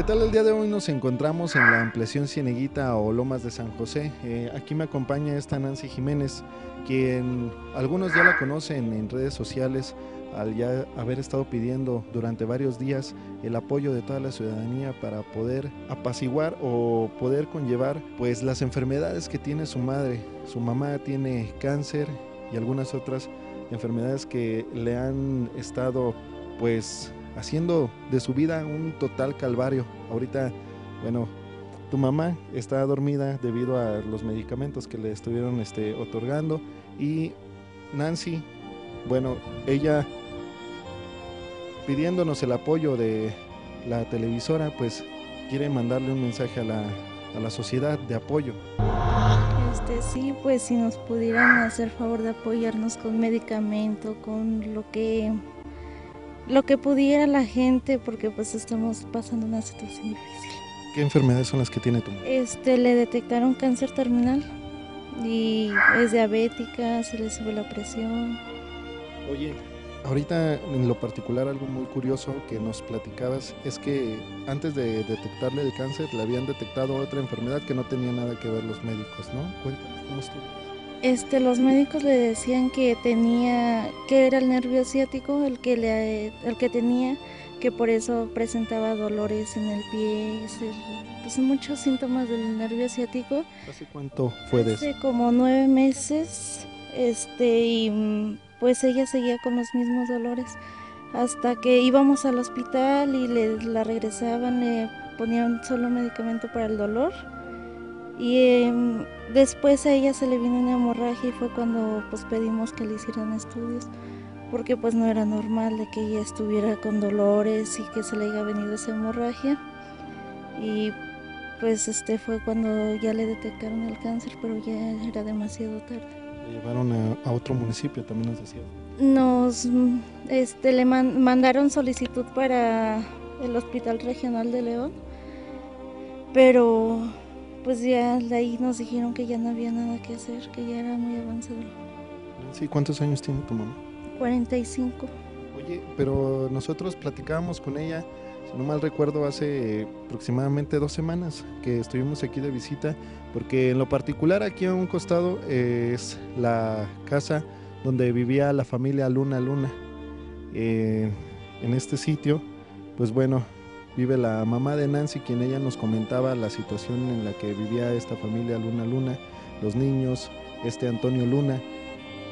¿Qué tal el día de hoy? Nos encontramos en la ampliación Cieneguita o Lomas de San José. Eh, aquí me acompaña esta Nancy Jiménez, quien algunos ya la conocen en redes sociales al ya haber estado pidiendo durante varios días el apoyo de toda la ciudadanía para poder apaciguar o poder conllevar pues las enfermedades que tiene su madre. Su mamá tiene cáncer y algunas otras enfermedades que le han estado pues haciendo de su vida un total calvario. Ahorita, bueno, tu mamá está dormida debido a los medicamentos que le estuvieron este, otorgando y Nancy, bueno, ella pidiéndonos el apoyo de la televisora, pues quiere mandarle un mensaje a la, a la sociedad de apoyo. Este, sí, pues si nos pudieran hacer favor de apoyarnos con medicamento, con lo que lo que pudiera la gente, porque pues estamos pasando una situación difícil. ¿Qué enfermedades son las que tiene tu madre? Este, le detectaron cáncer terminal y es diabética, se le sube la presión. Oye, ahorita en lo particular algo muy curioso que nos platicabas es que antes de detectarle el cáncer le habían detectado otra enfermedad que no tenía nada que ver los médicos, ¿no? Cuéntanos cómo estuvo. Este, los médicos le decían que tenía, que era el nervio ciático el que le, el que tenía, que por eso presentaba dolores en el pie, pues muchos síntomas del nervio ciático. ¿Hace cuánto fue de? Hace como nueve meses, este, y pues ella seguía con los mismos dolores hasta que íbamos al hospital y le la regresaban, le ponían solo medicamento para el dolor y em, después a ella se le vino una hemorragia y fue cuando pues pedimos que le hicieran estudios, porque pues no era normal de que ella estuviera con dolores y que se le haya venido esa hemorragia. Y pues este fue cuando ya le detectaron el cáncer, pero ya era demasiado tarde. Le llevaron a, otro municipio, también nos decía. Nos este, le mandaron solicitud para el Hospital Regional de León, pero pues ya de ahí nos dijeron que ya no había nada que hacer, que ya era muy avanzado. Sí, ¿cuántos años tiene tu mamá? 45. Oye, pero nosotros platicábamos con ella, si no mal recuerdo, hace aproximadamente dos semanas que estuvimos aquí de visita, porque en lo particular aquí a un costado es la casa donde vivía la familia Luna Luna. Eh, en este sitio, pues bueno, vive la mamá de Nancy, quien ella nos comentaba la situación en la que vivía esta familia Luna Luna, los niños, este Antonio Luna,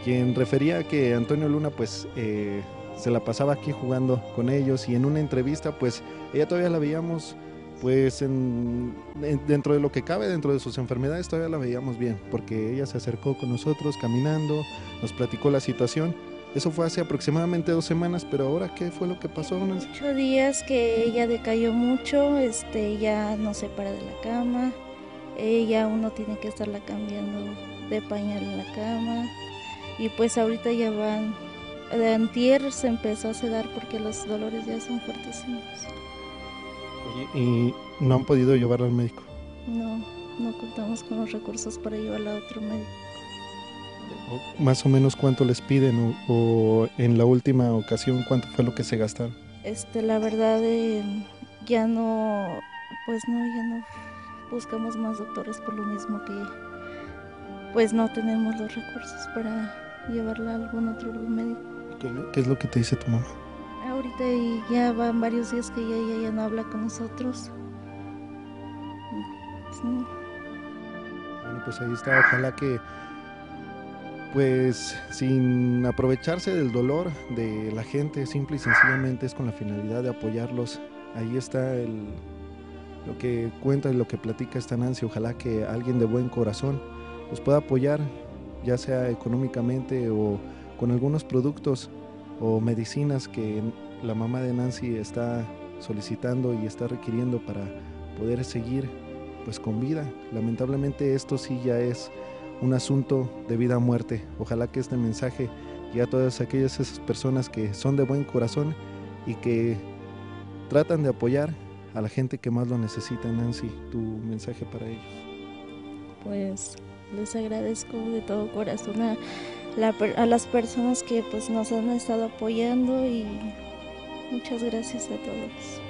quien refería que Antonio Luna pues eh, se la pasaba aquí jugando con ellos y en una entrevista pues ella todavía la veíamos pues dentro de lo que cabe, dentro de sus enfermedades todavía la veíamos bien, porque ella se acercó con nosotros caminando, nos platicó la situación eso fue hace aproximadamente dos semanas, pero ahora, ¿qué fue lo que pasó? Ocho días que ella decayó mucho, este, ya no se para de la cama, ella uno tiene que estarla cambiando de pañal en la cama, y pues ahorita ya van, de antier se empezó a sedar porque los dolores ya son fuertísimos. ¿y no han podido llevarla al médico? No, no contamos con los recursos para llevarla a otro médico más o menos cuánto les piden o, en la última ocasión cuánto fue lo que se gastaron? Este, la verdad eh, ya no, pues no, ya no buscamos más doctores por lo mismo que pues no tenemos los recursos para llevarla a algún otro médico. ¿Qué, es lo que te dice tu mamá? Ahorita ya van varios días que ella ya no habla con nosotros. Bueno, pues ahí está, ojalá que pues sin aprovecharse del dolor de la gente, simple y sencillamente es con la finalidad de apoyarlos. Ahí está lo que cuenta y lo que platica esta Nancy. Ojalá que alguien de buen corazón los pueda apoyar, ya sea económicamente o con algunos productos o medicinas que la mamá de Nancy está solicitando y está requiriendo para poder seguir pues con vida. Lamentablemente esto sí ya es un asunto de vida o muerte. Ojalá que este mensaje llegue a todas aquellas esas personas que son de buen corazón y que tratan de apoyar a la gente que más lo necesita. Nancy, tu mensaje para ellos. Pues les agradezco de todo corazón a, a las personas que pues nos han estado apoyando y muchas gracias a todos.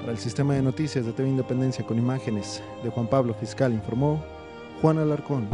Para el sistema de noticias de TV Independencia con imágenes de Juan Pablo Fiscal informó Juan Alarcón.